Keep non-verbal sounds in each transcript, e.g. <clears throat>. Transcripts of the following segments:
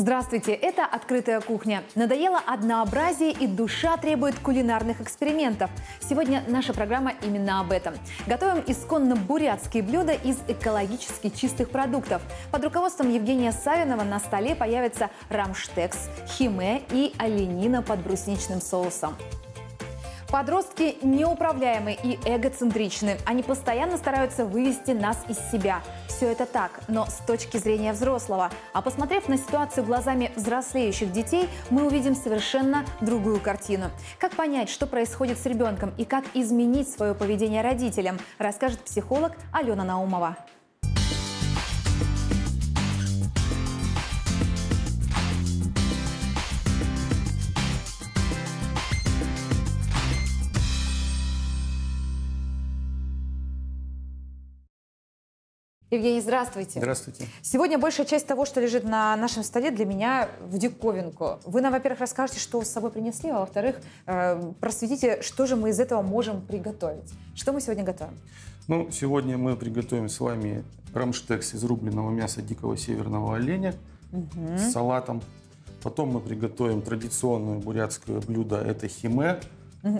Здравствуйте, это «Открытая кухня». Надоело однообразие и душа требует кулинарных экспериментов. Сегодня наша программа именно об этом. Готовим исконно бурятские блюда из экологически чистых продуктов. Под руководством Евгения Савинова на столе появятся рамштекс, химе и оленина под брусничным соусом. Подростки неуправляемы и эгоцентричны. Они постоянно стараются вывести нас из себя. Все это так, но с точки зрения взрослого. А посмотрев на ситуацию глазами взрослеющих детей, мы увидим совершенно другую картину. Как понять, что происходит с ребенком и как изменить свое поведение родителям, расскажет психолог Алена Наумова. Евгений, здравствуйте. Здравствуйте. Сегодня большая часть того, что лежит на нашем столе, для меня в диковинку. Вы нам, во-первых, расскажете, что с собой принесли, а во-вторых, э, просветите, что же мы из этого можем приготовить. Что мы сегодня готовим? Ну, сегодня мы приготовим с вами рамштекс из рубленого мяса дикого северного оленя угу. с салатом. Потом мы приготовим традиционное бурятское блюдо, это химе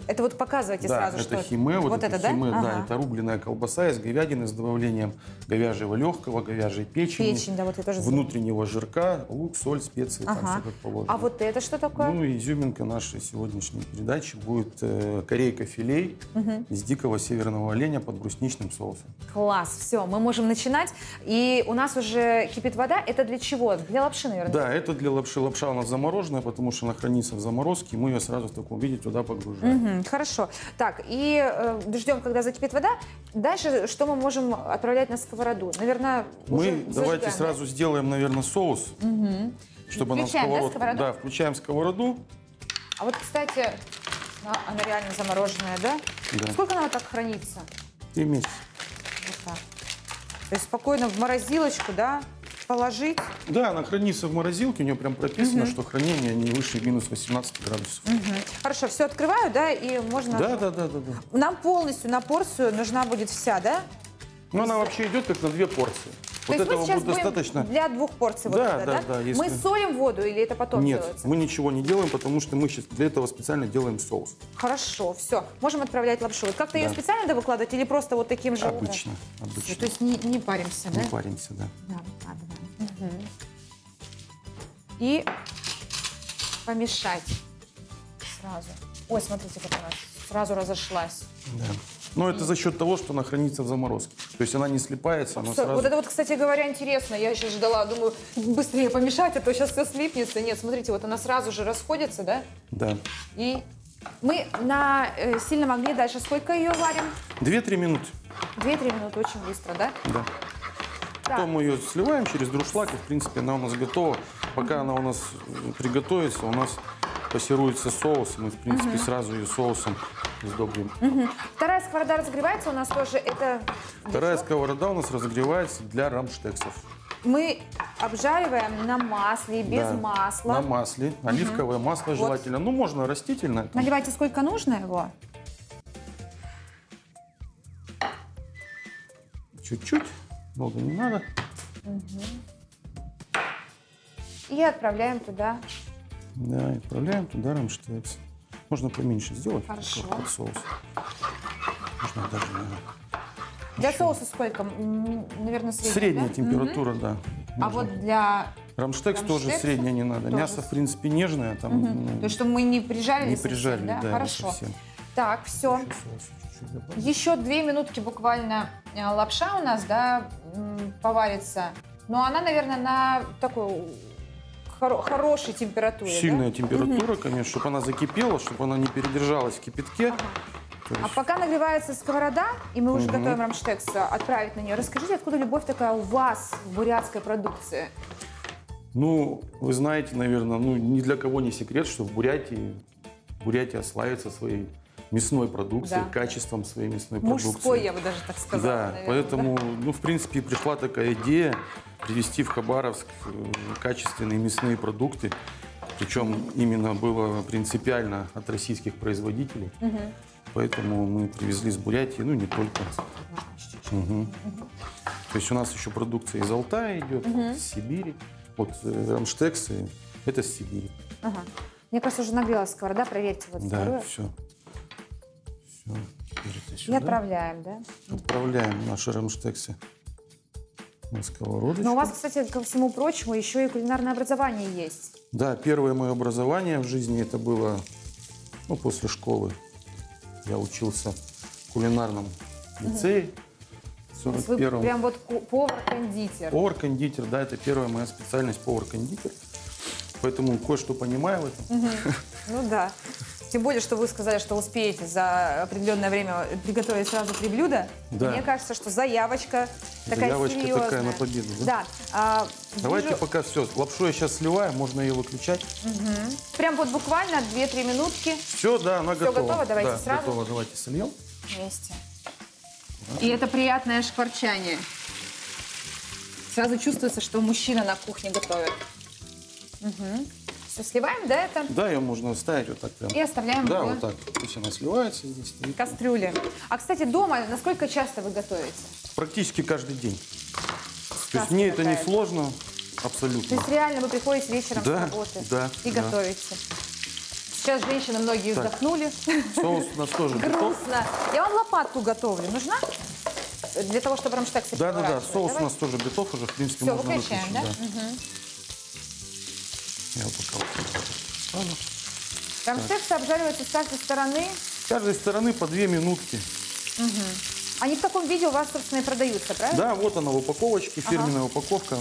это вот показывайте да, сразу, это что химе, вот, вот это, это, химе, да? да, ага. это рубленая колбаса из говядины с добавлением говяжьего легкого, говяжьей печени, Печень, да, вот я тоже внутреннего жирка, лук, соль, специи, ага. там все как положено. А вот это что такое? Ну, изюминка нашей сегодняшней передачи будет э, корейка филей угу. из дикого северного оленя под брусничным соусом. Класс, все, мы можем начинать. И у нас уже кипит вода. Это для чего? Для лапши, наверное? Да, это для лапши. Лапша у нас замороженная, потому что она хранится в заморозке, и мы ее сразу в таком виде туда погружаем. Угу, хорошо. Так, и э, ждем, когда закипит вода. Дальше что мы можем отправлять на сковороду? Наверное, Мы давайте да? сразу сделаем, наверное, соус. Угу. Чтобы включаем, на сковородку? Да, да, включаем сковороду. А вот, кстати, она реально замороженная, да? Да. Сколько она вот так хранится? Три месяца. Вот так. То есть спокойно в морозилочку, да? Положить? Да, она хранится в морозилке, у нее прям прописано, угу. что хранение не выше минус 18 градусов. Угу. Хорошо, все открываю, да, и можно... Да, да, да, да, да. Нам полностью на порцию нужна будет вся, да? Ну, она вообще идет как на две порции. То вот этого будет достаточно. Для двух порций. Да, вот да, это, да. да если... Мы солим воду или это потом Нет, делается? мы ничего не делаем, потому что мы сейчас для этого специально делаем соус. Хорошо, все. Можем отправлять лапшу. Вот как-то да. ее специально надо выкладывать или просто вот таким же? Обычно, обычно. Все, то есть не, не паримся, не да? Не паримся, да. Да, выкладываем. Угу. И помешать сразу. Ой, смотрите, как она сразу разошлась. Да. Но это за счет того, что она хранится в заморозке. То есть она не слипается, она сразу... Вот это вот, кстати говоря, интересно. Я сейчас ждала, думаю, быстрее помешать, а то сейчас все слипнется. Нет, смотрите, вот она сразу же расходится, да? Да. И мы на э, сильном огне дальше сколько ее варим? Две-три минуты. Две-три минуты, очень быстро, да? Да. Потом мы ее сливаем через друшлаг, и, в принципе, она у нас готова. Пока она у нас приготовится, у нас пассируется соус, мы, в принципе, угу. сразу ее соусом сдобрим. Угу. Вторая сковорода разогревается у нас тоже, это... Вторая сковорода у нас разогревается для рамштексов. Мы обжариваем на масле, без да, масла. На масле, оливковое угу. масло желательно. Вот. Ну, можно растительное. Наливайте сколько нужно его. Чуть-чуть. Много не надо. Угу. И отправляем туда. Да, отправляем туда рамштекс. Можно поменьше сделать. Хорошо. Под соус. Можно даже, наверное, Для еще. соуса сколько? Наверное, средняя, Средняя да? температура, да. Можно. А вот для Рамштекс, тоже средняя не надо. Тоже. Мясо, в принципе, нежное. Там, угу. ну, То есть, чтобы мы не прижарили Не прижарили, совсем, да? да, Хорошо. совсем. Так, все. Еще две минутки буквально э, лапша у нас, да, поварится. Но она, наверное, на такой хоро хорошей температуре. Сильная да? температура, угу. конечно, чтобы она закипела, чтобы она не передержалась в кипятке. Ага. Есть... А пока нагревается сковорода, и мы уже угу. готовим рамштекс, отправить на нее, расскажите, откуда любовь такая у вас в бурятской продукции? Ну, вы знаете, наверное, ну, ни для кого не секрет, что в Бурятии Бурятия славится своей мясной продукцией, да. качеством своей мясной Мужской, продукции. Мужской, я бы даже так сказала. Да, наверное, поэтому, да. ну, в принципе, пришла такая идея привезти в Хабаровск э, качественные мясные продукты. Причем именно было принципиально от российских производителей. Угу. Поэтому мы привезли с Бурятии, ну, не только. Угу. Угу. То есть у нас еще продукция из Алтая идет, угу. из Сибири. Вот э, рамштексы, это с Сибири. Ага. Мне кажется, уже нагрелась сковорода. Проверьте вот Да, вторую. все. Все, И отправляем, да? Отправляем наши рамштексы на сковородочку. Но у вас, кстати, ко всему прочему, еще и кулинарное образование есть. Да, первое мое образование в жизни это было ну, после школы. Я учился в кулинарном лицее в То есть вы 41-м. прям вот повар-кондитер. Повар-кондитер, да, это первая моя специальность повар-кондитер. Поэтому кое-что понимаю в этом. Ну да. Тем более, что вы сказали, что успеете за определенное время приготовить сразу три блюда. Да. Мне кажется, что заявочка такая Заявочка серьезная. такая на победу, да? Да. А, Давайте вижу, пока все. Лапшу я сейчас сливаю, можно ее выключать. Прям вот буквально 2-3 минутки Все, да, она Всё готова. готово? Давайте да, сразу. готово. Давайте сольем. вместе. И это приятное шкварчание. Сразу чувствуется, что мужчина на кухне готовит. Все, сливаем, да, это? Да, ее можно оставить вот так прям. И оставляем Да, вот так. Пусть она сливается здесь. стоит. кастрюле. А, кстати, дома насколько часто вы готовите? Практически каждый день. То есть мне это не сложно То абсолютно. есть реально вы приходите вечером Да, с работы да, и да. готовите. Сейчас женщины многие Так. вздохнули. Соус у нас тоже готов. Грустно. Я вам лопатку готовлю. Нужна? Для того, чтобы рамштексы Да, да, да. Соус у нас тоже готов уже. В принципе, можно выключаем, да? Я вот пока вот сюда ставлю. Рамштексы обжариваются с каждой стороны. С каждой стороны по две минутки. Они в таком виде у вас, собственно, и продаются, правильно? Да, вот она в упаковочке, фирменная упаковка.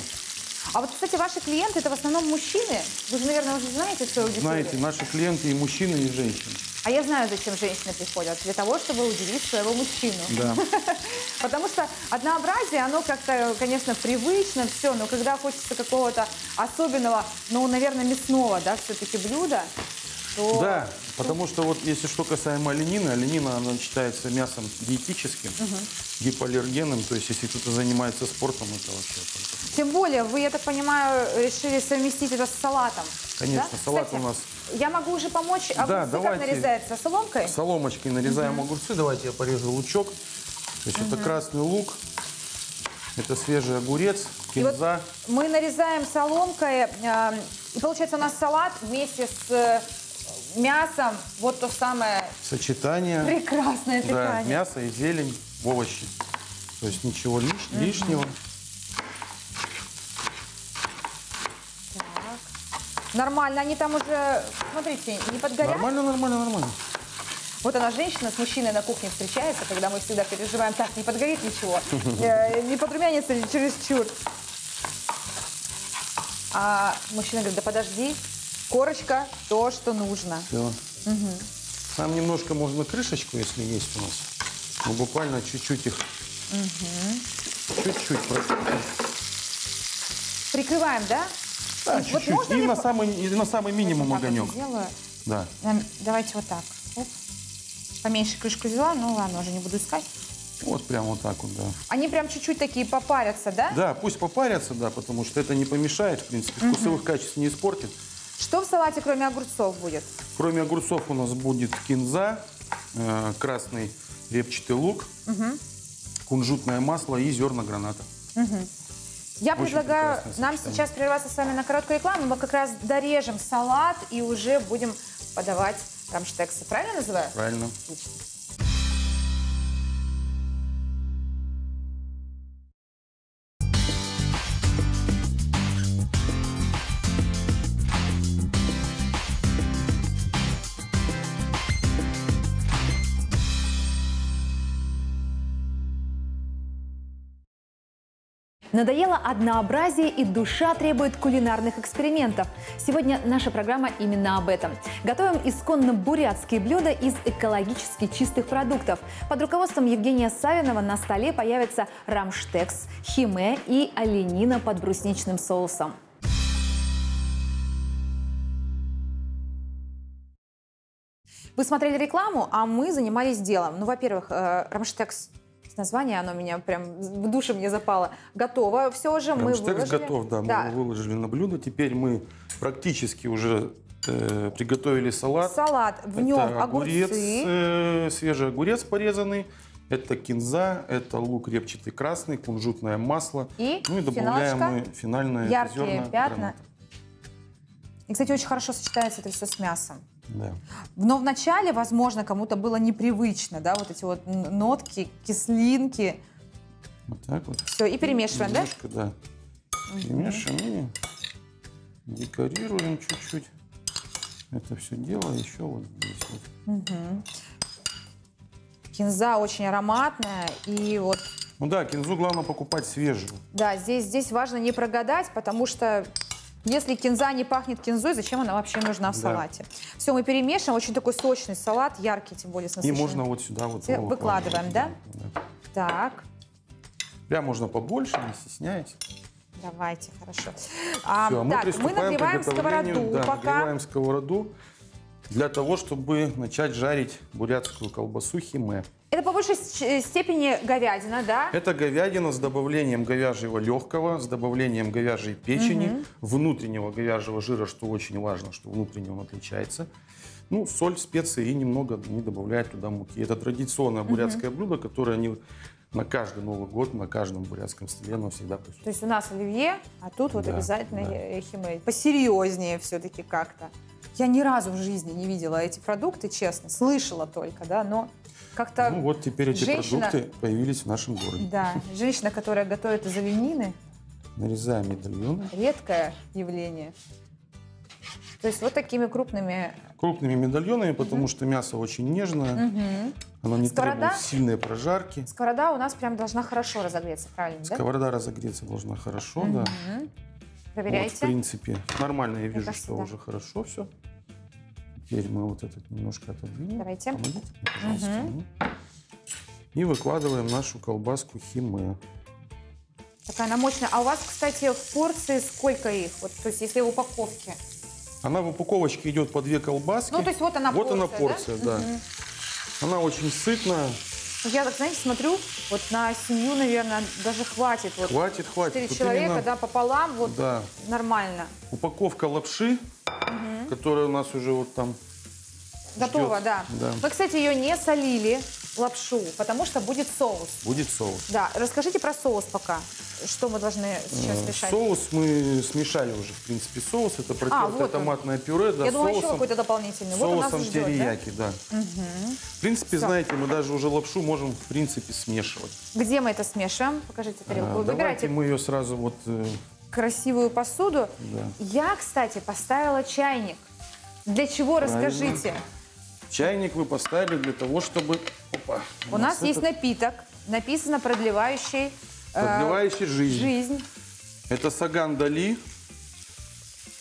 А вот, кстати, ваши клиенты это в основном мужчины. Вы же, наверное, уже знаете свою аудиторию. Знаете, наши клиенты и мужчины, и женщины. А я знаю, зачем женщины приходят. Для того, чтобы удивить своего мужчину. Да. <laughs> Потому что однообразие, оно как-то, конечно, привычно, все, но когда хочется какого-то особенного, ну, наверное, мясного, да, все-таки блюда, то... Да, потому что вот если что касаемо оленины, оленина, она считается мясом диетическим, гипоаллергенным. То есть если кто-то занимается спортом, это вообще... Тем более, вы, я так понимаю, решили совместить это с салатом. Конечно, да? салат Кстати, у нас... Я могу уже помочь. А Да, как давайте. нарезается? Соломкой? Соломочкой нарезаем огурцы. Давайте я порежу лучок. То есть это красный лук, это свежий огурец, И вот кинза. мы нарезаем соломкой, э, и получается у нас салат вместе с мясом, вот то самое Сочетание. прекрасное Да, питание. мясо и зелень, овощи. То есть ничего лиш- лишнего. Нормально, они там уже, смотрите, не подгорят. Нормально, нормально, нормально. Вот она, женщина с мужчиной на кухне встречается, когда мы всегда переживаем, так, не подгорит ничего, <laughs> э, не подрумянится чересчур. А мужчина говорит, да подожди, корочка, то, что нужно. Все. Там немножко можно крышечку, если есть у нас. Ну, буквально чуть-чуть их. Чуть-чуть просто. Прикрываем, да? Да, Вот чуть-чуть. можно и, мне на самый, и на самый минимум Вот вот огонек. сделаю. Да. Нам- Давайте вот так. Оп. Поменьше крышку взяла, ну ладно, уже не буду искать. Вот прям вот так вот, да. Они прям чуть-чуть такие попарятся, да? Да, пусть попарятся, да, потому что это не помешает, в принципе, вкусовых качеств не испортит. Что в салате, кроме огурцов, будет? Кроме огурцов у нас будет кинза, э, красный репчатый лук, кунжутное масло и зерна граната. Я Очень предлагаю нам сейчас прерваться с вами на короткую рекламу. Мы как раз дорежем салат и уже будем подавать рамштексы. Правильно называю? Правильно. Надоело однообразие и душа требует кулинарных экспериментов. Сегодня наша программа именно об этом. Готовим исконно бурятские блюда из экологически чистых продуктов. Под руководством Евгения Савинова на столе появятся рамштекс, химе и оленина под брусничным соусом. Вы смотрели рекламу, а мы занимались делом. Ну, во-первых, э, рамштекс название, оно меня прям в душе мне запало. Готово все уже, мы выложили. готов, да, мы его выложили на блюдо. Теперь мы практически уже э, приготовили салат. Салат, в Это нем огурец, огурцы. э, свежий огурец порезанный, Это кинза, это лук репчатый красный, кунжутное масло. И ну и добавляем мы финальное яркие зерна пятна. граната. И, кстати, очень хорошо сочетается это все с мясом. Да. Но вначале, возможно, кому-то было непривычно, да, вот эти вот нотки, кислинки. Вот так вот. Все, и перемешиваем, да? Немножко, да. Перемешиваем и декорируем чуть-чуть. Это все дело еще вот здесь вот. Кинза очень ароматная. И вот, Ну да, кинзу главное покупать свежую. да, здесь, здесь важно не прогадать, потому что если кинза не пахнет кинзой, зачем она вообще нужна в Да. салате? Все, мы перемешиваем. Очень такой сочный салат, яркий, тем более с И можно вот сюда вот Все выкладываем, да? Да. Так, Прям можно побольше, не стесняясь. давайте, хорошо. А, Всё, так, мы приступаем к нагреваем сковороду Да, пока. нагреваем сковороду для того, чтобы начать жарить бурятскую колбасу химе. Это по большей с- степени говядина, да? Это говядина с добавлением говяжьего легкого, с добавлением говяжьей печени, внутреннего говяжьего жира, что очень важно, что внутренний он отличается. Ну, соль, специи и немного не добавляют туда муки. Это традиционное бурятское блюдо, которое они на каждый Новый год, на каждом бурятском столе оно всегда присутствует. То есть у нас оливье, а тут вот Да, обязательно да. э, химей. Посерьезнее все-таки как-то. Я ни разу в жизни не видела эти продукты, честно. Слышала только, да, но как-то... Ну вот теперь эти женщина- продукты появились в нашем городе. Да, женщина, которая готовит из оленины, Нарезаем медальоны редкое явление. То есть вот такими крупными... крупными медальонами, потому что мясо очень нежное, оно не Сковорода? требует сильной прожарки. Сковорода у нас прям должна хорошо разогреться, правильно, да? Сковорода разогреться должна хорошо, да. Вот, в Проверяйте. принципе, нормально я вижу, кажется, что да. уже хорошо все. Теперь мы вот этот немножко отодвинем. Давайте. Помогите пожалуйста. Ну. И выкладываем нашу колбаску химе. Такая она мощная. А у вас, кстати, в порции сколько их? Вот, то есть если в упаковке? Она в упаковочке идет по две колбаски. Ну, то есть вот она Вот она порция, порция, да. Она очень сытная. Я так, знаете, смотрю, вот на семью, наверное, даже хватит. Вот Хватит, хватит. Четыре человека, именно да, пополам, вот Да. нормально. Упаковка лапши, которая у нас уже вот там Готово, Ждет, да. да. Мы, кстати, ее не солили, лапшу, потому что будет соус. будет соус. Да, расскажите про соус пока. Что мы должны сейчас решать? Соус мы смешали уже, в принципе, соус. Это протертое А, вот он. томатное пюре, да, Я думала, еще соусом, какой-то дополнительный. Вот у нас соусом ждет, да? терияки, да. В принципе, Всё. знаете, мы даже уже лапшу можем, в принципе, смешивать. Где мы это смешиваем? Покажите тарелку. А, Вы Давайте выбирайте мы ее сразу вот... э, красивую посуду. Да. Я, кстати, поставила чайник. Для чего, Правильно. расскажите. Чайник вы поставили для того, чтобы... Опа, У нас есть этот напиток, написано продлевающий э, Продлевающий жизнь. жизнь. Это саган дали.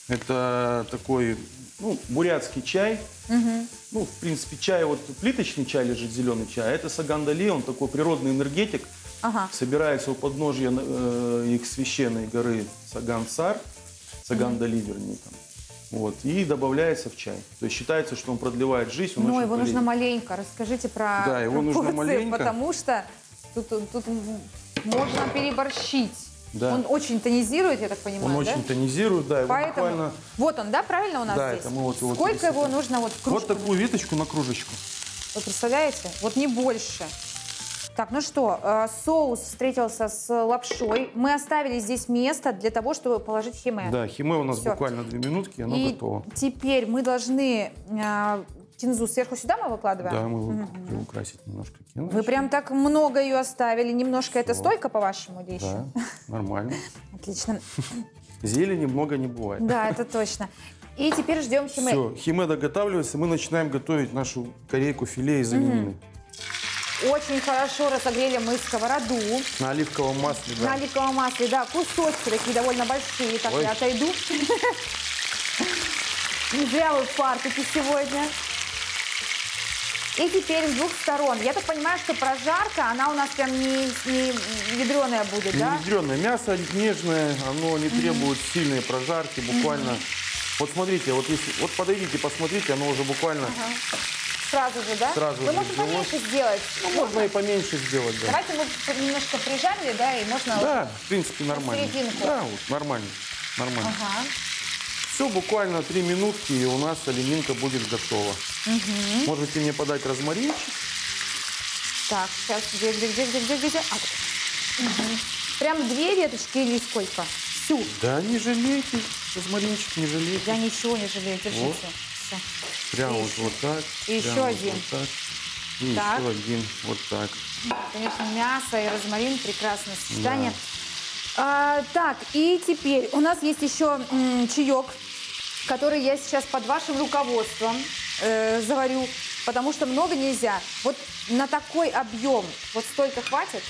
Это такой, ну, бурятский чай. Ну, в принципе, чай, вот плиточный чай лежит, зеленый чай. А это саган дали, он такой природный энергетик. Ага. Собирается у подножья э, их священной горы Саган-Сар, Саган-Дали, вернее, там. Вот, и добавляется в чай. То есть считается, что он продлевает жизнь, он Но очень его нужно полезен. маленько. Расскажите про Да, его нужно порции, маленько. потому что тут, тут- можно переборщить. Да. Он очень тонизирует, я так понимаю, Он да? очень тонизирует, да, Поэтому буквально... вот он, да, правильно у нас Да, здесь? это мы вот его Сколько его нужно вот кружку? Вот такую виточку на кружечку. Вы представляете? Вот не больше. Так, ну что, э, соус встретился с лапшой. Мы оставили здесь место для того, чтобы положить химе. Да, химе у нас Всё. буквально две минутки, и оно И готово. теперь мы должны э, кинзу сверху сюда мы выкладываем? Да, мы его украсить немножко кинули. Вы прям так много ее оставили. Немножко это Всё. стойко, по-вашему, или Да, еще? нормально. <laughs> Отлично. Зелени много не бывает. Да, это точно. И теперь ждем химе. Все, химе доготавливается, мы начинаем готовить нашу корейку филе из оленины. Очень хорошо разогрели мы сковороду. На оливковом масле, На да. оливковом масле, да, кусочки такие довольно большие. Так, Ой. я отойду. Не зря вы в паркете сегодня. И теперь с двух сторон. Я так понимаю, что прожарка, она у нас прям не, не ядреная будет, да? Ядрёное мясо нежное, оно не требует сильной прожарки, буквально. Вот смотрите, вот если, вот подойдите, посмотрите, оно уже буквально, Сразу же, да? Сразу Вы же можете взялось. поменьше сделать. ну, можно и поменьше сделать, да. Давайте мы немножко прижарили, да, и можно... Да, в принципе, нормально. серединку. Да, вот, нормально, нормально. Ага. Все, буквально три минутки, и у нас оленинка будет готова. Можете мне подать розмаринчик. Так, сейчас, где, где, где, где, где, где? А, вот. Мгм. Прям две веточки или сколько? Всю. Да не жалейте, розмаринчик не жалейте. Я ничего не жалею, держите. Вот. Всё. Прям И вот, вот так. и еще один. Вот так. И Так. еще один. Вот так. Конечно, мясо и розмарин прекрасное сочетание. А, так, и теперь у нас есть еще м, чаек, который я сейчас под вашим руководством э, заварю, потому что много нельзя. Вот на такой объем вот столько хватит?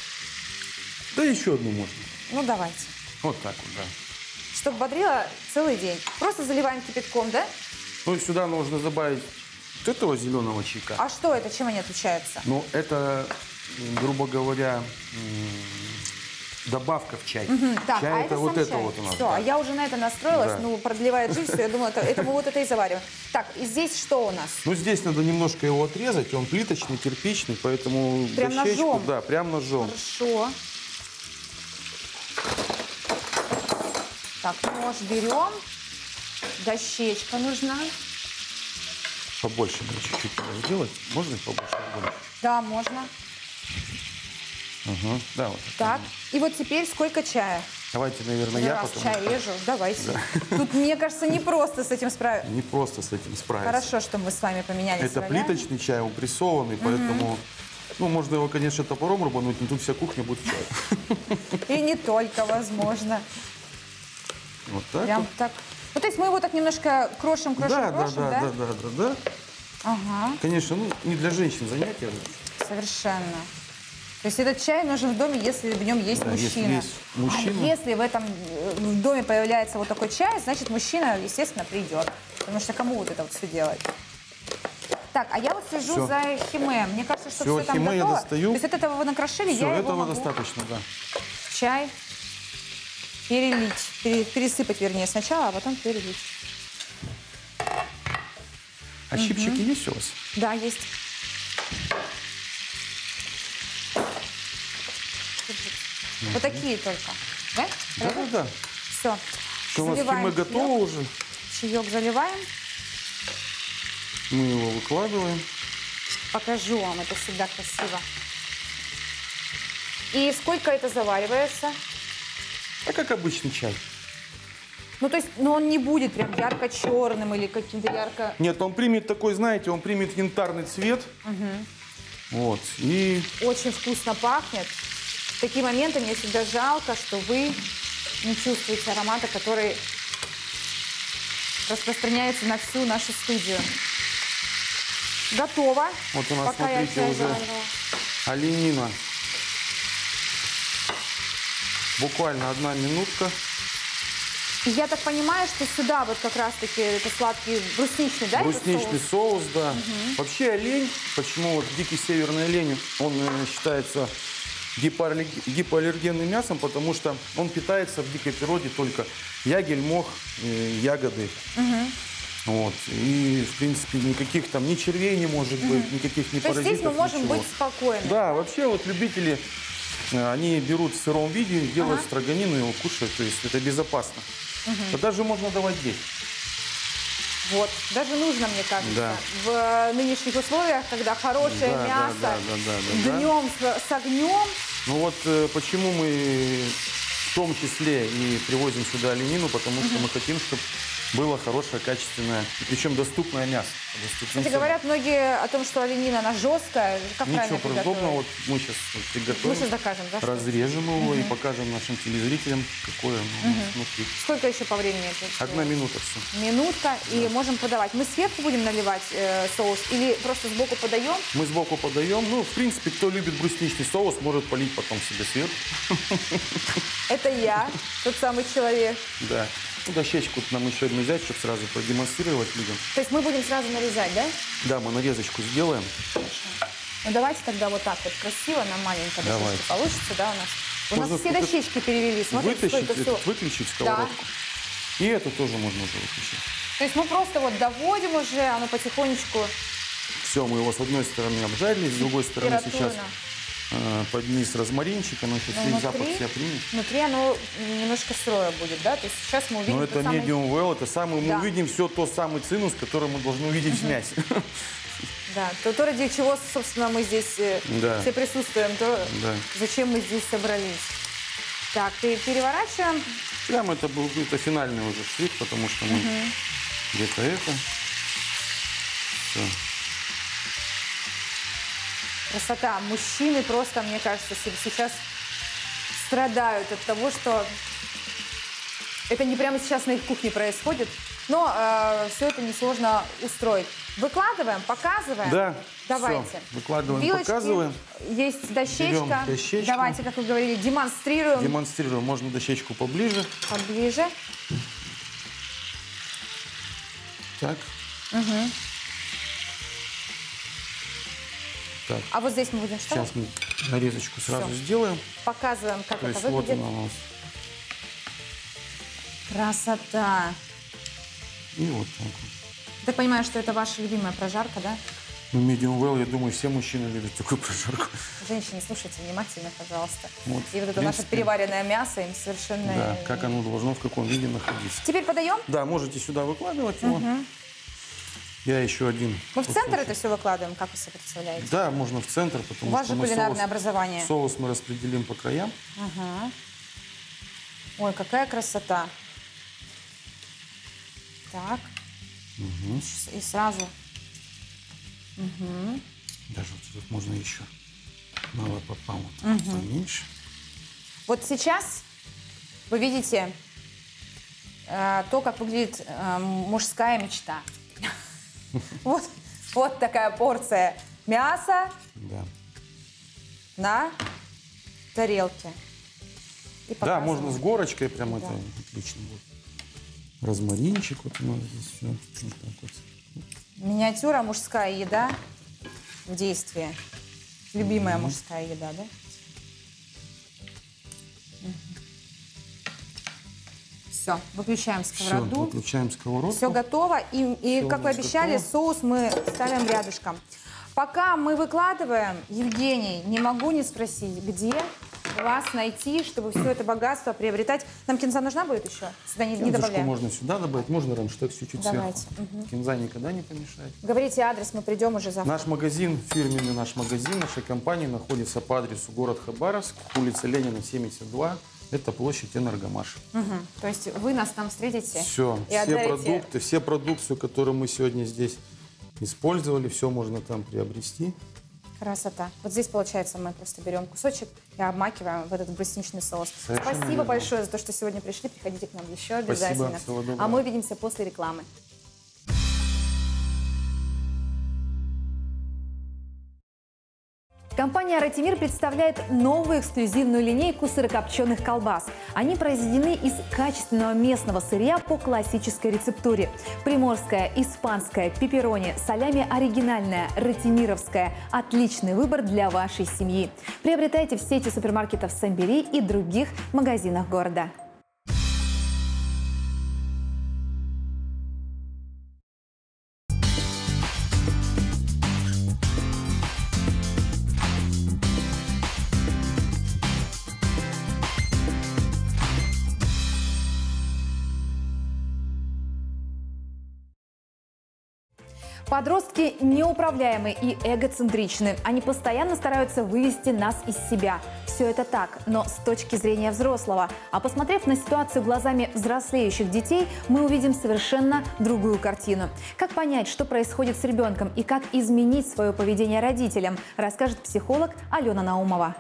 Да еще одну можно. Ну, давайте. Вот так вот, да. Чтобы бодрило целый день. Просто заливаем кипятком, да? Ну сюда нужно добавить вот этого зеленого чайка. А что это? Чем они отличаются? Ну, это, грубо говоря, добавка в чай. Так, чай а это, это вот сам это чай. вот у нас. Все, да. а я уже на это настроилась, Да. ну, продлевает жизнь, все, я думала, это, это мы вот это и завариваем. Так, и здесь что у нас? Ну, здесь надо немножко его отрезать, он плиточный, кирпичный, поэтому Прям дощечку, ножом? да, прям ножом. Хорошо. Так, нож берем. Дощечка нужна. Побольше надо чуть-чуть сделать. Можно побольше огонь? Да, можно. Ага, да, вот. Так, и вот теперь сколько чая? Давайте, наверное, я Раз потом. чай режу, <laughs> давайте. Тут, мне кажется, не просто с этим справиться. Не просто с этим справиться. Хорошо, что мы с вами поменялись Это ролями. плиточный чай, он прессованный, поэтому... Ну, можно его, конечно, топором рубануть, но тут вся кухня будет в чае. И не только, возможно. Вот так Прям вот. так. Ну, то есть мы его так немножко крошим, крошим, Да, да, крошим, да, да, да, да, да. Ага, Конечно, ну, не для женщин занятие. совершенно. То есть этот чай нужен в доме, если в нем есть Да, если мужчина. есть мужчина. А если в этом э, в доме появляется вот такой чай, значит мужчина, естественно, придет. Потому что кому вот это вот все делать? Так, а я вот слежу Всё. за химе. Мне кажется, что Всё, все там химе я готово. достаю. То есть от этого вы накрошили, Все, я его этого могу достаточно, да. в чай перелить, пере- пересыпать, вернее, сначала, а потом перелить. А щипчики есть у вас? Да, есть. Вот такие только. Да? Да, да, да. Все. Что у нас химе готово уже. Чаек заливаем. Мы его выкладываем. Покажу вам, это всегда красиво. И сколько это заваривается? А как обычный чай. Ну, то есть, ну, он не будет прям ярко-черным или каким-то ярко... Нет, он примет такой, знаете, он примет янтарный цвет. Вот. И Очень вкусно пахнет. В такие моменты мне всегда жалко, что вы не чувствуете аромата, который распространяется на всю нашу студию. Готово. Вот у нас, Пока смотрите, уже оленина. Буквально одна минутка. Я так понимаю, что сюда вот как раз-таки это сладкий брусничный, да? Брусничный соус? соус, да. Вообще олень, почему вот дикий северный олень, он э, считается гипоаллерг- гипоаллергенным мясом, потому что он питается в дикой природе только ягель, мох, э, ягоды. Вот. И, в принципе, никаких там ни червей не может быть, никаких ни То паразитов, здесь мы можем ничего. быть спокойны. Да, вообще вот любители, они берут в сыром виде, делают Ага. строганину и его кушают, то есть это безопасно. Да даже можно давать детям. Вот, даже нужно, мне кажется, Да. в э, нынешних условиях, когда хорошее Да, да, мясо да, да, да, да, да. днем с, с огнем, Ну вот э, почему мы в том числе и привозим сюда оленину, потому что мы хотим, чтобы было хорошее, качественное, причем доступное мясо. по доступным Кстати, говорят многие о том, что оленина, она жесткая. Как Ничего подобного. приготовить? Вот мы сейчас приготовим. Мы сейчас закажем, да? что? Разрежем его и покажем нашим телезрителям, какое оно внутри. Сколько еще по времени это? Одна минута все. Минутка, и можем подавать. Мы сверху будем наливать э, соус или просто сбоку подаем? Мы сбоку подаем. Ну, в принципе, кто любит брусничный соус, может полить потом себе сверху. Это я, тот самый человек. Да. Ну, дощечку нам еще одну взять, чтобы сразу продемонстрировать людям. То есть мы будем сразу нарезать, да? Да, мы нарезочку сделаем. Ну давайте тогда вот так вот красиво на маленькой дощечке получится, да, у нас? У Можно нас все дощечки перевели, смотрите, Вытащить, сколько этот, выключить сковородку. И эту тоже можно уже выключить. То есть мы просто вот доводим уже, оно потихонечку Все, мы его с одной стороны обжарили, с другой стороны сейчас под низ розмаринчик, оно сейчас весь запах себя примет. Внутри оно немножко сырое будет, да? То есть сейчас мы увидим Но это самый- medium well, это самый, мы Да. увидим все то самый цинус, который мы должны увидеть в мясе. <laughs> Да, то, то ради чего, собственно, мы здесь э, Да. все присутствуем, то Да. зачем мы здесь собрались. Так, пе- переворачиваем. Прям это был это финальный уже штрих, потому что мы где-то это. Все. Красота. Мужчины просто, мне кажется, се- сейчас страдают от того, что это не прямо сейчас на их кухне происходит, но все это несложно устроить. Выкладываем, показываем. Да, Давайте. всё. Выкладываем, Вилочки, показываем. Есть дощечка. Берем дощечку. Давайте, как вы говорили, демонстрируем Демонстрируем. Можно дощечку поближе. поближе. Так. Так. А вот здесь мы будем что? Сейчас мы нарезочку сразу Всё. сделаем. Показываем, как То это есть вот выглядит. она у нас. Красота. И вот так вот. Ты понимаешь, что это ваша любимая прожарка, да? Ну, medium well, я думаю, все мужчины любят такую прожарку. Женщины, слушайте внимательно, пожалуйста. Вот, И вот это наше принципе, переваренное мясо им совершенно... Да, как оно должно, в каком виде находиться. Теперь подаем? Да, можете сюда выкладывать его. Я еще один. Мы в центр это все выкладываем, как вы себе представляете? Да, можно в центр, потому У вас что же кулинарное соус, образование. соус мы распределим по краям. Ага. Ой, какая красота. Так. И сразу. Даже вот тут можно еще мало попам, вот так поменьше. Вот сейчас вы видите э, то, как выглядит э, мужская мечта. Вот, вот такая порция мяса Да. на тарелке. И Да, можно с горочкой, прям это отлично будет. Розмаринчик вот у нас здесь все. Вот так вот. Миниатюра мужская еда в действии. Любимая мужская еда, да? Все, выключаем Все, сковороду. выключаем сковородку. Все готово. И, и Всё как вы обещали, готово. соус мы ставим рядышком. Пока мы выкладываем, Евгений, не могу не спросить, где вас найти, чтобы все это богатство приобретать. Нам кинза нужна будет еще? Сюда не, не Кинзочку добавляем. можно сюда добавить, можно рамштекс чуть-чуть сверху. Кинза никогда не помешает. Говорите адрес, мы придем уже завтра. Наш магазин, фирменный наш магазин нашей компании находится по адресу город Хабаровск, улица Ленина, 72. Это площадь Энергомаш. Мгм. То есть вы нас там встретите Все, и все отдарите продукты, все продукцию, которую мы сегодня здесь использовали, все можно там приобрести. Красота. Вот здесь, получается, мы просто берем кусочек и обмакиваем в этот брусничный соус. Совершенно Спасибо верно. большое за то, что сегодня пришли. Приходите к нам еще обязательно. всего доброго. А мы увидимся после рекламы. Компания «Ратимир» представляет новую эксклюзивную линейку сырокопченых колбас. Они произведены из качественного местного сырья по классической рецептуре. Приморская, испанская, пепперони, солями оригинальная, ратимировская. Отличный выбор для вашей семьи. Приобретайте в сети супермаркетов «Самбери» и других магазинах города. Подростки неуправляемы и эгоцентричны. Они постоянно стараются вывести нас из себя. Все это так, но с точки зрения взрослого. А посмотрев на ситуацию глазами взрослеющих детей, мы увидим совершенно другую картину. Как понять, что происходит с ребенком и как изменить свое поведение родителям, расскажет психолог Алена Наумова.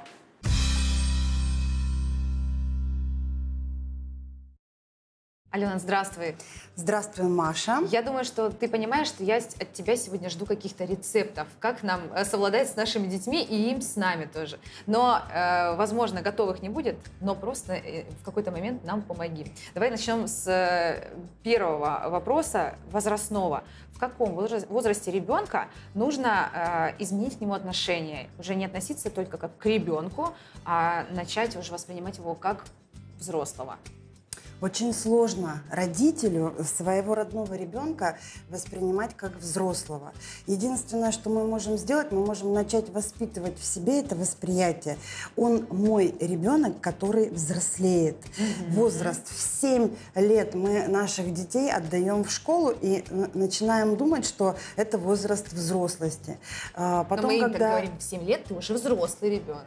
Алена, здравствуй. Здравствуй, Маша. Я думаю, что ты понимаешь, что я от тебя сегодня жду каких-то рецептов, как нам э, совладать с нашими детьми и им с нами тоже. Но, э, возможно, готовых не будет, но просто э, в какой-то момент нам помоги. Давай начнем с э, первого вопроса возрастного. В каком возра- возрасте ребенка нужно э, изменить к нему отношение? Уже не относиться только как к ребенку, а начать уже воспринимать его как взрослого. Очень сложно родителю своего родного ребенка воспринимать как взрослого. Единственное, что мы можем сделать, мы можем начать воспитывать в себе это восприятие. Он мой ребенок, который взрослеет. Mm-hmm. Возраст в 7 лет мы наших детей отдаем в школу и начинаем думать, что это возраст взрослости. А потом, Но мы когда... им говорим, в 7 лет ты уже взрослый ребенок.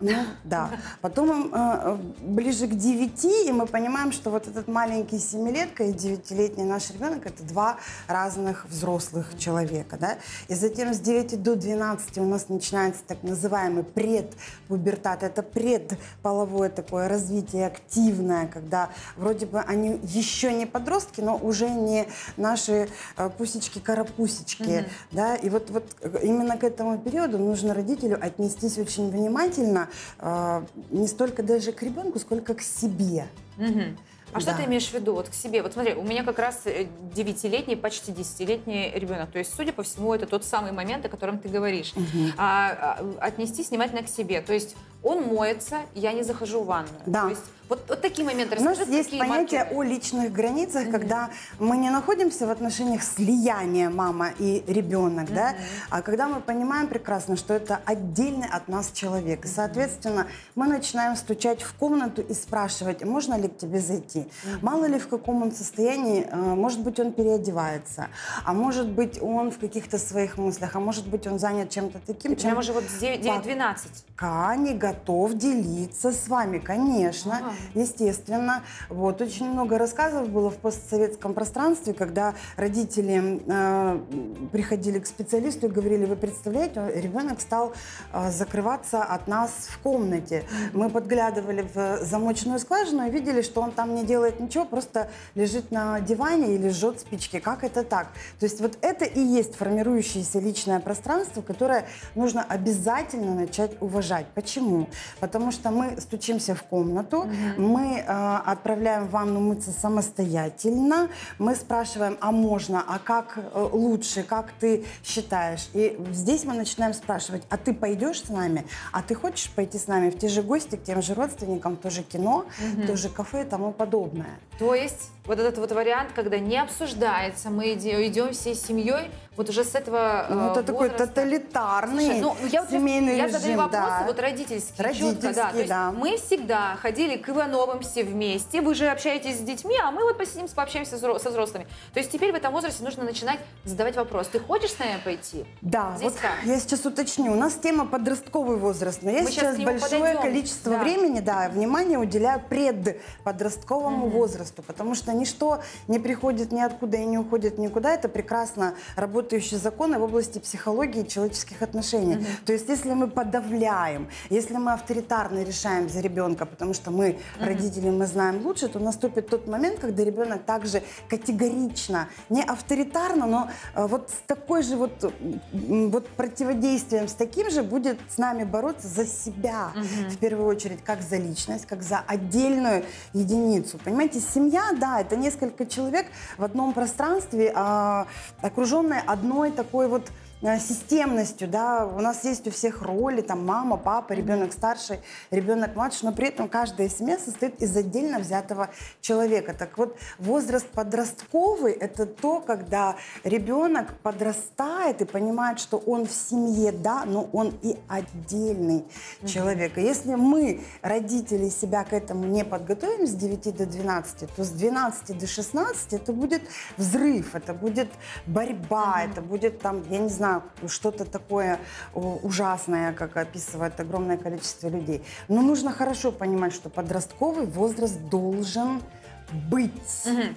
Ну, да. Потом э, ближе к 9, и мы понимаем, что вот этот маленький семилетка и девятилетний наш ребенок – это два разных взрослых человека. Да? И затем с 9 до 12 у нас начинается так называемый предпубертат. Это предполовое такое развитие активное, когда вроде бы они еще не подростки, но уже не наши э, пусечки-карапусечки. Mm-hmm. Да? И вот, вот именно к этому периоду нужно родителю отнестись очень внимательно, э, не столько даже к ребенку, сколько к себе. Угу. А да. что ты имеешь в виду вот к себе? Вот смотри, у меня как раз 9-летний, э, почти 10-летний ребенок. То есть, судя по всему, это тот самый момент, о котором ты говоришь. Угу. А, отнестись внимательно к себе. То есть он моется, я не захожу в ванную. Да. То есть вот, вот такие моменты. У нас есть понятие маркеры? о личных границах, mm-hmm. когда мы не находимся в отношениях слияния мама и ребенок, mm-hmm. да, а когда мы понимаем прекрасно, что это отдельный от нас человек. И, соответственно, мы начинаем стучать в комнату и спрашивать, можно ли к тебе зайти. Mm-hmm. Мало ли в каком он состоянии, э, может быть, он переодевается, а может быть, он в каких-то своих мыслях, а может быть, он занят чем-то таким, чем... Прямо же вот 9-12. Кани готов делиться с вами, конечно. Ага естественно. Вот. Очень много рассказов было в постсоветском пространстве, когда родители э, приходили к специалисту и говорили, вы представляете, ребенок стал э, закрываться от нас в комнате. Мы подглядывали в замочную скважину и видели, что он там не делает ничего, просто лежит на диване или жжет спички. Как это так? То есть вот это и есть формирующееся личное пространство, которое нужно обязательно начать уважать. Почему? Потому что мы стучимся в комнату, угу мы э, отправляем ванну мыться самостоятельно. Мы спрашиваем, а можно, а как э, лучше, как ты считаешь? И здесь мы начинаем спрашивать, а ты пойдешь с нами? А ты хочешь пойти с нами в те же гости, к тем же родственникам, в то же кино, угу. в то же кафе и тому подобное? То есть вот этот вот вариант, когда не обсуждается, мы идем всей семьей, вот уже с этого ну, это возраста... такой тоталитарный Слушай, ну, я семейный я режим. Я задаю вопросы да. вот родительские, родительские четко, да. То есть да. мы всегда ходили к Ивановым все вместе, вы же общаетесь с детьми, а мы вот посидим, пообщаемся со взрослыми. То есть теперь в этом возрасте нужно начинать задавать вопрос. Ты хочешь с нами пойти? Да, Здесь вот как? я сейчас уточню. У нас тема подростковый возраст, но я мы сейчас, сейчас большое подойдем. количество да. времени, да, внимание уделяю предподростковому mm-hmm. возрасту, потому что ничто не приходит ниоткуда и не уходит никуда. Это прекрасно работающие законы в области психологии и человеческих отношений. Mm-hmm. То есть если мы подавляем, если мы авторитарно решаем за ребенка, потому что мы mm-hmm. родители, мы знаем лучше, то наступит тот момент, когда ребенок также категорично, не авторитарно, но э, вот с такой же вот, вот противодействием, с таким же будет с нами бороться за себя mm-hmm. в первую очередь, как за личность, как за отдельную единицу. Понимаете, семья, да, это несколько человек в одном пространстве, а, окруженные одной такой вот системностью, да, у нас есть у всех роли, там, мама, папа, ребенок старший, ребенок младший, но при этом каждая семья состоит из отдельно взятого человека. Так вот, возраст подростковый – это то, когда ребенок подрастает и понимает, что он в семье, да, но он и отдельный mm-hmm. человек. И если мы, родители, себя к этому не подготовим с 9 до 12, то с 12 до 16 это будет взрыв, это будет борьба, mm-hmm. это будет там, я не знаю, что-то такое ужасное, как описывает огромное количество людей. Но нужно хорошо понимать, что подростковый возраст должен быть. Угу.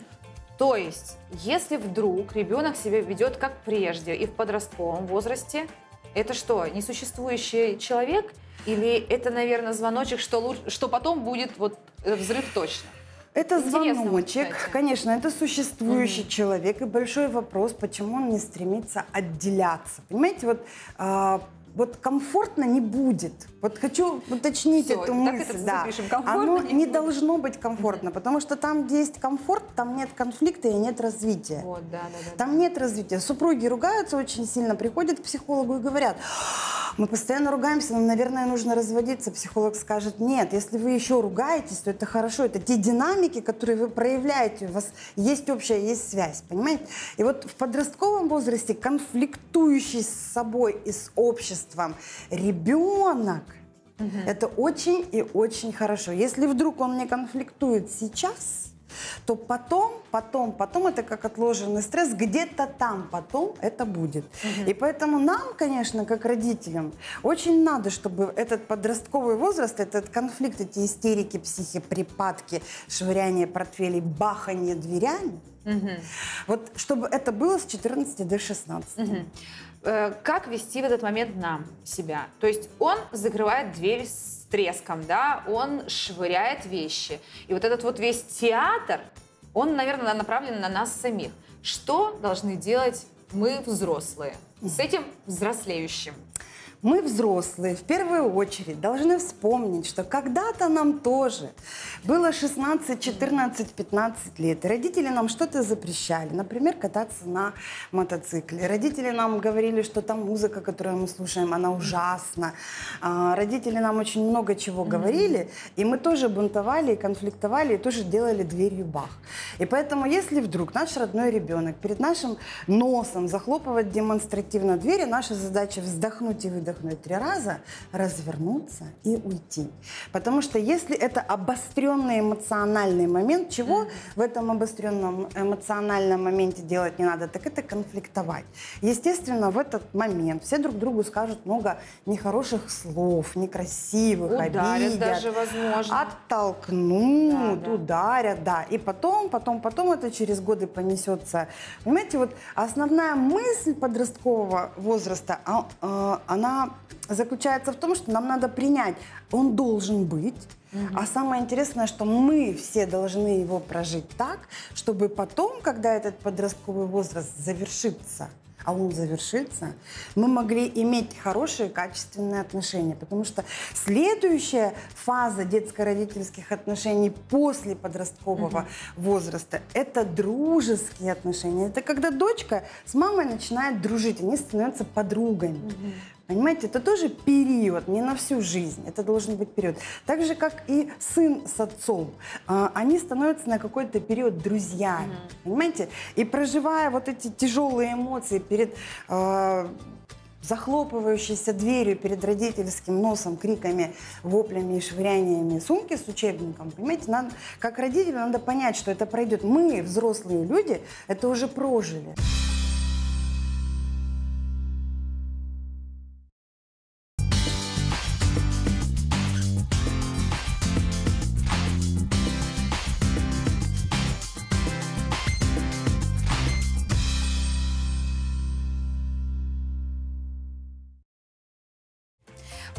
То есть, если вдруг ребенок себя ведет как прежде и в подростковом возрасте, это что, несуществующий человек? Или это, наверное, звоночек, что, лучше, что потом будет вот взрыв точно? Это Интересно, звоночек, конечно, это существующий угу. человек, и большой вопрос, почему он не стремится отделяться. Понимаете, вот а, вот комфортно не будет. Вот хочу уточнить Все, эту мысль. Это да. Оно не, не должно быть комфортно, потому что там, где есть комфорт, там нет конфликта и нет развития. Вот, да, да, да, там нет развития. Супруги ругаются очень сильно, приходят к психологу и говорят, мы постоянно ругаемся, нам, наверное, нужно разводиться. Психолог скажет, нет, если вы еще ругаетесь, то это хорошо. Это те динамики, которые вы проявляете. У вас есть общая, есть связь, понимаете? И вот в подростковом возрасте конфликтующий с собой и с обществом ребенок, угу. это очень и очень хорошо. Если вдруг он не конфликтует сейчас, то потом, потом, потом это как отложенный стресс, где-то там потом это будет. Угу. И поэтому нам, конечно, как родителям, очень надо, чтобы этот подростковый возраст, этот конфликт, эти истерики, психоприпадки, швыряние портфелей, бахание дверями, угу. вот чтобы это было с 14 до 16. Угу как вести в этот момент нам себя. То есть он закрывает дверь с треском, да, он швыряет вещи. И вот этот вот весь театр, он, наверное, направлен на нас самих. Что должны делать мы, взрослые, с этим взрослеющим? Мы, взрослые, в первую очередь должны вспомнить, что когда-то нам тоже было 16, 14, 15 лет. И родители нам что-то запрещали. Например, кататься на мотоцикле. Родители нам говорили, что там музыка, которую мы слушаем, она ужасна. А, родители нам очень много чего говорили. И мы тоже бунтовали, и конфликтовали, и тоже делали дверью бах. И поэтому, если вдруг наш родной ребенок перед нашим носом захлопывает демонстративно двери, наша задача вздохнуть и выдохнуть выдохнуть три раза, развернуться и уйти. Потому что если это обостренный эмоциональный момент, чего в этом обостренном эмоциональном моменте делать не надо, так это конфликтовать. Естественно, в этот момент все друг другу скажут много нехороших слов, некрасивых, ударят обидят, даже, возможно. оттолкнут, да, да. ударят, да. И потом, потом, потом это через годы понесется. Понимаете, вот основная мысль подросткового возраста, а, а, она заключается в том, что нам надо принять, он должен быть, Угу. А самое интересное, что мы все должны его прожить так, чтобы потом, когда этот подростковый возраст завершится, а он завершится, мы могли иметь хорошие, качественные отношения. Потому что следующая фаза детско-родительских отношений после подросткового угу. возраста – это дружеские отношения. Это когда дочка с мамой начинает дружить, они становятся подругами. Угу. Понимаете, это тоже период, не на всю жизнь. Это должен быть период. Так же, как и сын с отцом. А, они становятся на какой-то период друзьями. Mm-hmm. Понимаете? И проживая вот эти тяжелые эмоции перед э, захлопывающейся дверью перед родительским носом, криками, воплями и швыряниями сумки с учебником, понимаете, надо, как родителю надо понять, что это пройдет. Мы, взрослые люди, это уже прожили.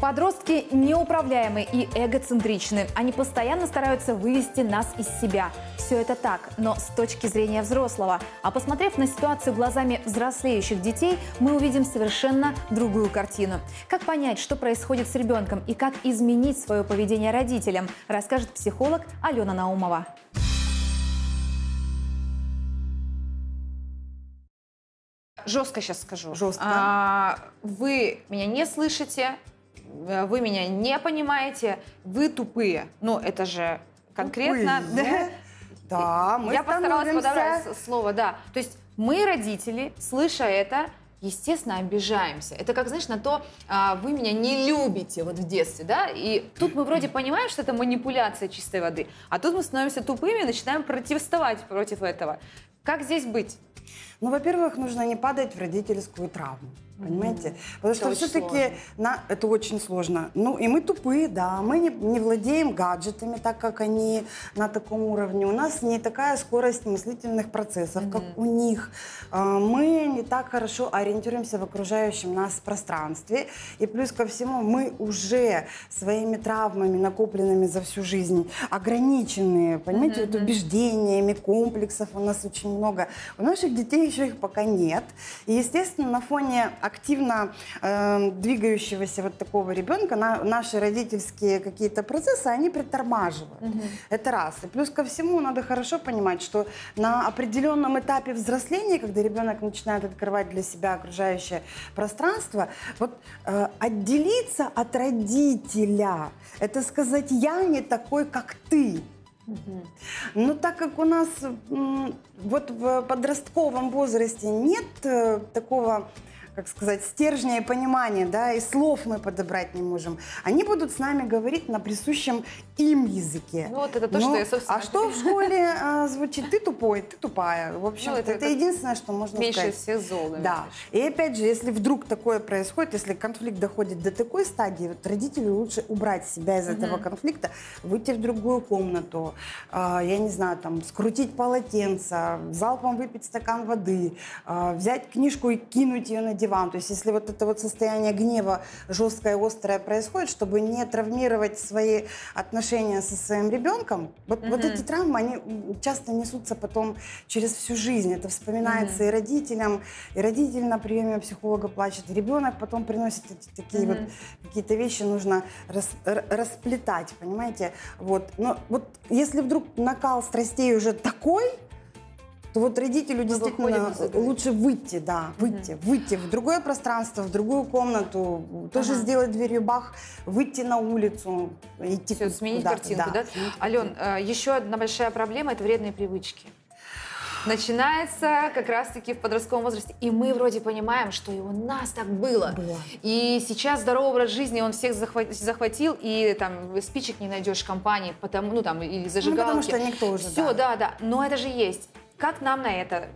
Подростки неуправляемы и эгоцентричны. Они постоянно стараются вывести нас из себя. Все это так, но с точки зрения взрослого. А посмотрев на ситуацию глазами взрослеющих детей, мы увидим совершенно другую картину. Как понять, что происходит с ребенком и как изменить свое поведение родителям, расскажет психолог Алена Наумова. Жестко сейчас скажу. Жестко. А, вы меня не слышите, вы меня не понимаете, вы тупые. Ну, это же конкретно... Тупые? Да, <laughs> мы Я постаралась подобрать слово, да. То есть мы, родители, слыша это, естественно, обижаемся. Это как, знаешь, на то, а, вы меня не любите вот в детстве, да, и тут мы вроде понимаем, что это манипуляция чистой воды, а тут мы становимся тупыми и начинаем противоставать против этого. Как здесь быть? Ну, во-первых, нужно не падать в родительскую травму. Понимаете? Mm-hmm. Потому что все-таки на... это очень сложно. Ну, и мы тупые, да. Мы не, не владеем гаджетами, так как они на таком уровне. У нас не такая скорость мыслительных процессов, mm-hmm. как у них. А, мы не так хорошо ориентируемся в окружающем нас пространстве. И плюс ко всему, мы уже своими травмами, накопленными за всю жизнь, ограниченные, понимаете, mm-hmm. вот убеждениями, комплексов у нас очень много. У наших детей еще их пока нет. И, естественно, на фоне активно э, двигающегося вот такого ребенка на, наши родительские какие-то процессы, они притормаживают. Угу. Это раз. И плюс ко всему надо хорошо понимать, что на определенном этапе взросления, когда ребенок начинает открывать для себя окружающее пространство, вот э, отделиться от родителя, это сказать, я не такой, как ты. Но так как у нас вот в подростковом возрасте нет э, такого как сказать, стержня и понимания, да, и слов мы подобрать не можем. Они будут с нами говорить на присущем им языке. Ну, вот это то, ну, что я, собственно... А что в школе а, звучит? Ты тупой, ты тупая. В общем, ну, это, это, это единственное, что можно меньше сказать. всех зол. Да. И опять же, если вдруг такое происходит, если конфликт доходит до такой стадии, вот родителю лучше убрать себя из этого конфликта, выйти в другую комнату, а, я не знаю, там, скрутить полотенце, залпом выпить стакан воды, а, взять книжку и кинуть ее на диван. То есть если вот это вот состояние гнева жесткое, острое происходит, чтобы не травмировать свои отношения со своим ребенком, вот, mm-hmm. вот эти травмы, они часто несутся потом через всю жизнь. Это вспоминается mm-hmm. и родителям, и родитель на приеме психолога плачет, и ребенок потом приносит эти, такие mm-hmm. вот какие-то вещи, нужно рас, расплетать, понимаете? Вот. Но вот если вдруг накал страстей уже такой, то вот родителю действительно лучше выйти, да, выйти, угу. выйти в другое пространство, в другую комнату, тоже ага. сделать дверью бах, выйти на улицу, идти Все, сменить картинку, да? да? Ален, э, еще одна большая проблема – это вредные привычки начинается как раз-таки в подростковом возрасте. И мы вроде понимаем, что и у нас так было. было. И сейчас здоровый образ жизни, он всех захватил, и там спичек не найдешь в компании, потому, ну там, или зажигалки. Ну, потому что никто уже, Все, да. да, да. Но это же есть. Как нам на это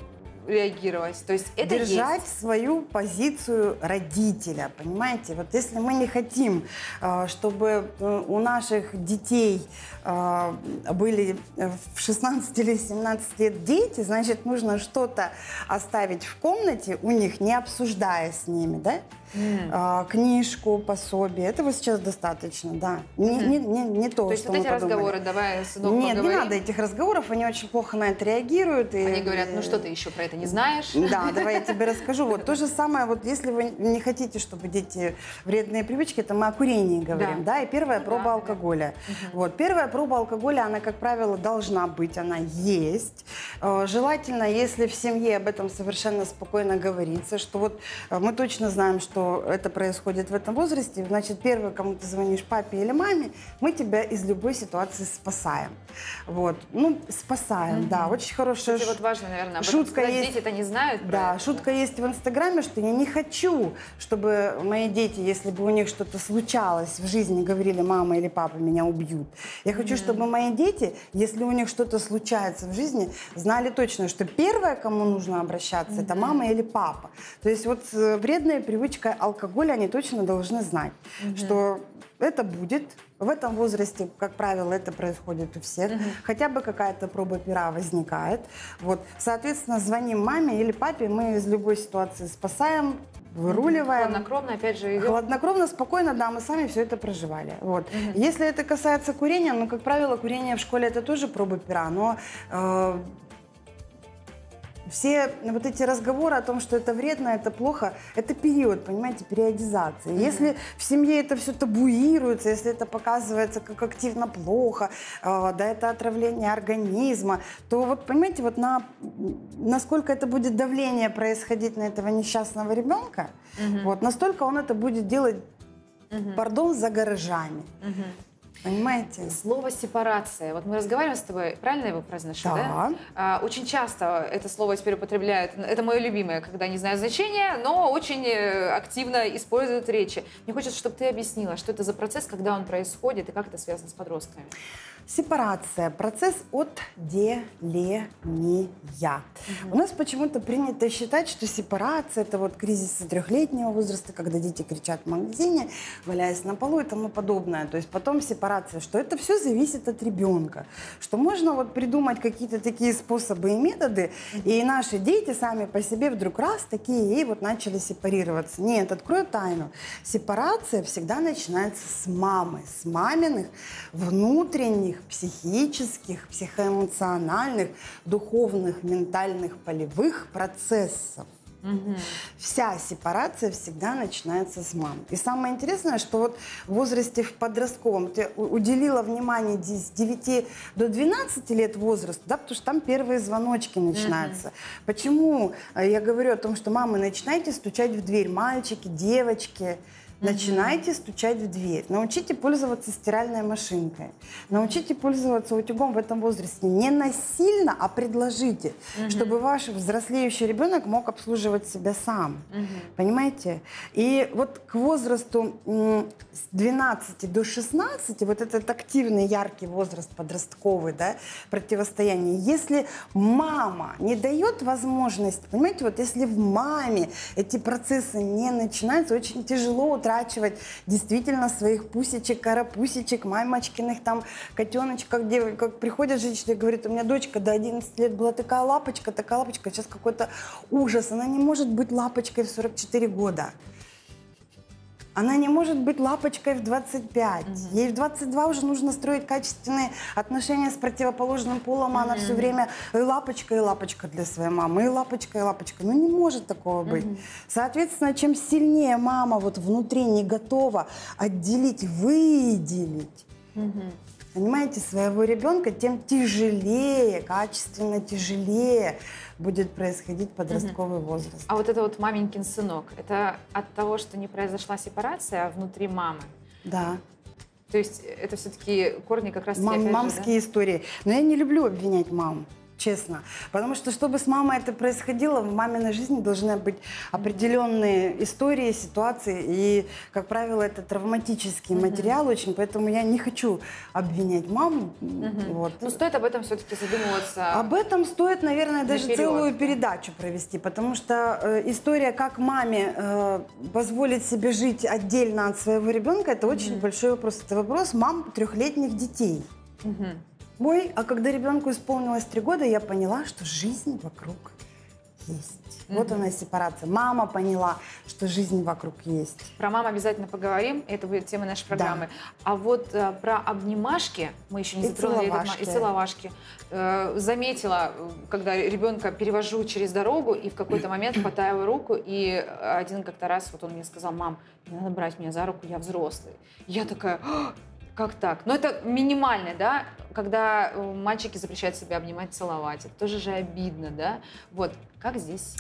реагировать. То есть это Держать есть. свою позицию родителя, понимаете? Вот если мы не хотим, э, чтобы э, у наших детей э, были в 16 или 17 лет дети, значит, нужно что-то оставить в комнате у них, не обсуждая с ними, да? mm. книжку, пособие. Этого сейчас достаточно, да. Не, mm. не, не, не то, то есть что вот эти подумали. разговоры, давай, сынок, Нет, поговорим. не надо этих разговоров, они очень плохо на это реагируют. И... Они говорят, ну что ты еще про это не знаешь? Да, давай я тебе расскажу. Вот то же самое, вот если вы не хотите, чтобы дети вредные привычки, это мы о курении говорим, да, да? и первая ну, проба да, алкоголя. Да. Вот, первая проба алкоголя, она, как правило, должна быть, она есть. Э, желательно, если в семье об этом совершенно спокойно говорится, что вот э, мы точно знаем, что это происходит в этом возрасте, значит, первый, кому ты звонишь, папе или маме, мы тебя из любой ситуации спасаем. Вот. Ну, спасаем, mm-hmm. да. Очень хорошая Кстати, вот важно, наверное, шутка этом, есть. дети это не знают. Да, это, шутка есть в Инстаграме, что я не хочу, чтобы мои дети, если бы у них что-то случалось в жизни, говорили, мама или папа меня убьют. Я хочу, mm-hmm. чтобы мои дети, если у них что-то случается в жизни, знали точно, что первое, кому нужно обращаться, mm-hmm. это мама или папа. То есть вот э, вредная привычка про алкоголь они точно должны знать, угу. что это будет. В этом возрасте, как правило, это происходит у всех. Угу. Хотя бы какая-то проба пера возникает. Вот. Соответственно, звоним маме или папе, мы из любой ситуации спасаем, выруливаем. Хладнокровно, опять же, идем. Хладнокровно, спокойно, да, мы сами все это проживали. Вот. Угу. Если это касается курения, ну, как правило, курение в школе это тоже проба пера, но э, все вот эти разговоры о том, что это вредно, это плохо, это период, понимаете, периодизации. Mm-hmm. Если в семье это все табуируется, если это показывается как активно плохо, э, да, это отравление организма, то вот, понимаете, вот на, насколько это будет давление происходить на этого несчастного ребенка, mm-hmm. вот, настолько он это будет делать, mm-hmm. пардон, за гаражами. Mm-hmm. Понимаете? Слово сепарация. Вот мы разговариваем с тобой, правильно я его произношу, да? да? А, очень часто это слово теперь употребляют. Это мое любимое, когда не знаю значения, но очень э, активно используют речи. Мне хочется, чтобы ты объяснила, что это за процесс, когда он происходит и как это связано с подростками. Сепарация – процесс отделения. Угу. У нас почему-то принято считать, что сепарация – это вот кризис трехлетнего возраста, когда дети кричат в магазине, валяясь на полу и тому подобное. То есть потом сепарация, что это все зависит от ребенка, что можно вот придумать какие-то такие способы и методы, и наши дети сами по себе вдруг раз такие и вот начали сепарироваться. Нет, открою тайну. Сепарация всегда начинается с мамы, с маминых внутренних психических, психоэмоциональных, духовных, ментальных, полевых процессов. Угу. Вся сепарация всегда начинается с мамы. И самое интересное, что вот в возрасте в подростковом ты уделила внимание с 9 до 12 лет возраста, да, потому что там первые звоночки начинаются. Угу. Почему э, я говорю о том, что мамы, начинайте стучать в дверь, мальчики, девочки, Начинайте стучать в дверь. Научите пользоваться стиральной машинкой. Научите пользоваться утюгом в этом возрасте. Не насильно, а предложите, угу. чтобы ваш взрослеющий ребенок мог обслуживать себя сам. Угу. Понимаете? И вот к возрасту с 12 до 16, вот этот активный, яркий возраст подростковый, да, противостояние, если мама не дает возможность, понимаете, вот если в маме эти процессы не начинаются, очень тяжело утрачивать действительно своих пусечек, карапусечек, мамочкиных там котеночков, где как приходят женщины и говорят, у меня дочка до 11 лет была такая лапочка, такая лапочка, сейчас какой-то ужас, она не может быть лапочкой в 44 года. Она не может быть лапочкой в 25. Угу. Ей в 22 уже нужно строить качественные отношения с противоположным полом. Угу. Она все время и лапочка, и лапочка для своей мамы, и лапочка, и лапочка. Ну не может такого быть. Угу. Соответственно, чем сильнее мама вот внутри не готова отделить, выделить, угу понимаете, своего ребенка, тем тяжелее, качественно тяжелее будет происходить подростковый угу. возраст. А вот это вот маменькин сынок, это от того, что не произошла сепарация внутри мамы? Да. То есть это все-таки корни как раз... Мам, мамские же, да? истории. Но я не люблю обвинять маму честно. Потому что, чтобы с мамой это происходило, в маминой жизни должны быть определенные истории, ситуации. И, как правило, это травматический mm-hmm. материал очень, поэтому я не хочу обвинять маму. Mm-hmm. Вот. Но стоит об этом все-таки задумываться. Об этом стоит, наверное, даже наперед. целую передачу провести, потому что э, история, как маме э, позволить себе жить отдельно от своего ребенка, это mm-hmm. очень большой вопрос. Это вопрос мам трехлетних детей. Mm-hmm. Ой, а когда ребенку исполнилось три года, я поняла, что жизнь вокруг есть. Mm-hmm. Вот она сепарация. Мама поняла, что жизнь вокруг есть. Про маму обязательно поговорим, это будет тема нашей программы. Да. А вот э, про обнимашки мы еще не и затронули. Целовашки. и целовашки. Э, заметила, когда ребенка перевожу через дорогу, и в какой-то момент <clears throat> хватаю его руку, и один как-то раз вот он мне сказал, мам, не надо брать меня за руку, я взрослый. Я такая, как так? Но это минимальное, да, когда э, мальчики запрещают себя обнимать, целовать. Это тоже же обидно, да? Вот, как здесь?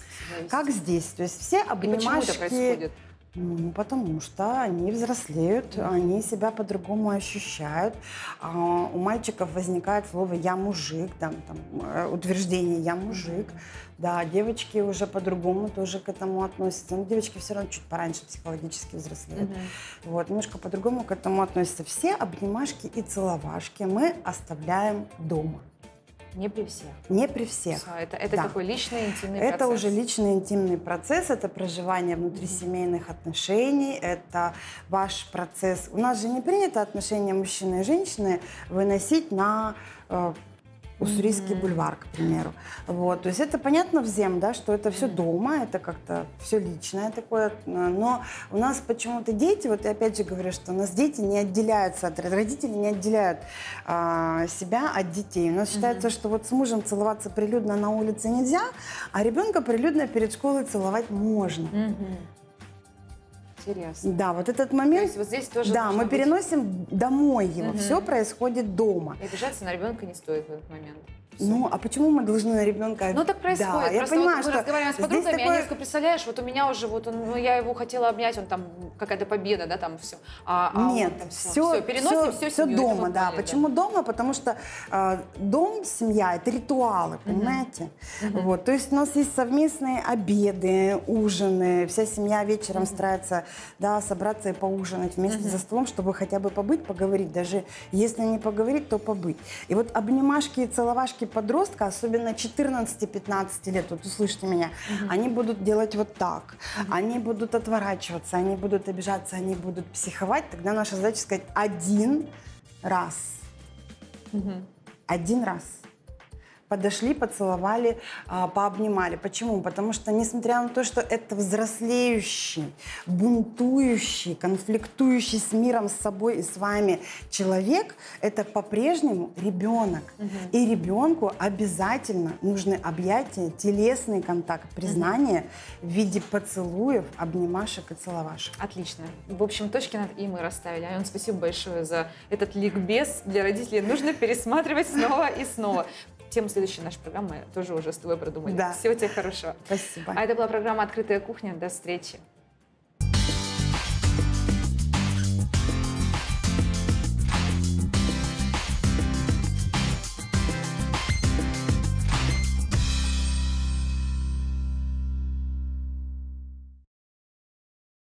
Как здесь? То есть все обнимашки... И почему это происходит? Ну, потому что они взрослеют, они себя по-другому ощущают. А, у мальчиков возникает слово «я мужик», там, там, э, утверждение «я мужик». Да, девочки уже по-другому тоже к этому относятся. Но девочки все равно чуть пораньше психологически взрослеют. Mm-hmm. Вот, немножко по-другому к этому относятся. Все обнимашки и целовашки мы оставляем дома. Не при всех. Не при всех. Все, это это да. такой личный интимный это процесс. Это уже личный интимный процесс, это проживание внутрисемейных отношений, это ваш процесс. У нас же не принято отношения мужчины и женщины выносить на э, Уссурийский mm-hmm. бульвар, к примеру. Вот, то есть это понятно всем, да, что это все дома, это как-то все личное такое. Но у нас почему-то дети, вот я опять же говорю, что у нас дети не отделяются от родителей, не отделяют а, себя от детей. У нас mm-hmm. считается, что вот с мужем целоваться прилюдно на улице нельзя, а ребенка прилюдно перед школой целовать можно. Mm-hmm. Интересно. Да, вот этот момент. То есть вот здесь тоже. Да, мы быть... переносим домой его. Угу. Все происходит дома. И обижаться на ребенка не стоит в этот момент. Ну, а почему мы должны на ребенка... Ну, так происходит. Да, я понимаю, вот что... Мы разговариваем с подругами, такое... они представляешь, вот у меня уже, вот он, ну, я его хотела обнять, он там, какая-то победа, да, там все. А, а Нет, там все, все, все, переносим все, все, все дома, да. Далее, почему да. дома? Потому что э, дом, семья, это ритуалы, понимаете? Угу. Вот, то есть у нас есть совместные обеды, ужины, вся семья вечером угу. старается, да, собраться и поужинать вместе угу. за столом, чтобы хотя бы побыть, поговорить, даже если не поговорить, то побыть. И вот обнимашки и целовашки подростка, особенно 14-15 лет, вот услышьте меня, угу. они будут делать вот так, угу. они будут отворачиваться, они будут обижаться, они будут психовать, тогда наша задача сказать один раз. Угу. Один раз. Подошли, поцеловали, а, пообнимали. Почему? Потому что, несмотря на то, что это взрослеющий, бунтующий, конфликтующий с миром, с собой и с вами человек, это по-прежнему ребенок. Угу. И ребенку обязательно нужны объятия, телесный контакт, признание угу. в виде поцелуев, обнимашек и целовашек. Отлично. В общем, точки над «и» мы расставили. Аюн, спасибо большое за этот ликбез. Для родителей нужно пересматривать снова и снова тему следующей нашей программы тоже уже с тобой продумали. Да. Всего тебе хорошего. Спасибо. А это была программа «Открытая кухня». До встречи.